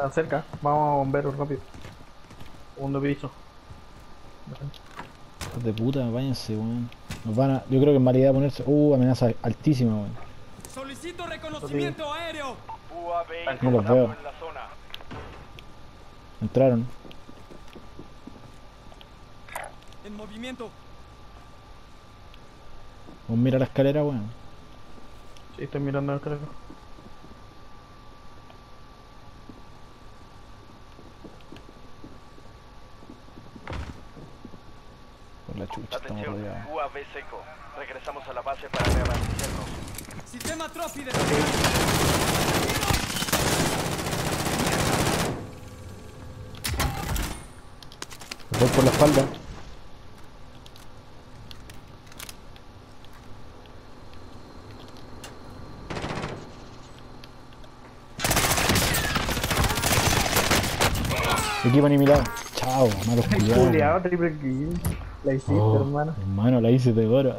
Están cerca. Vamos a bomberos rápido. Segundo piso. Hijos de puta, váyanse, weón. Nos van a. Yo creo que es mala idea ponerse. Uh, amenaza altísima, weón. Solicito reconocimiento aéreo. UAV No los veo. en la zona. Entraron. En movimiento. Vos mira la escalera, weón. Sí, estoy mirando el escalera. Chucha, estamos Atención, rodeados. UAV seco. Regresamos a la base para reabastecernos. Sistema Trophy de Voy por la espalda. Equipo animilado. Chao, malos culiados. Triple kill. La hiciste, Oh, hermano. hermano, la hice de oro.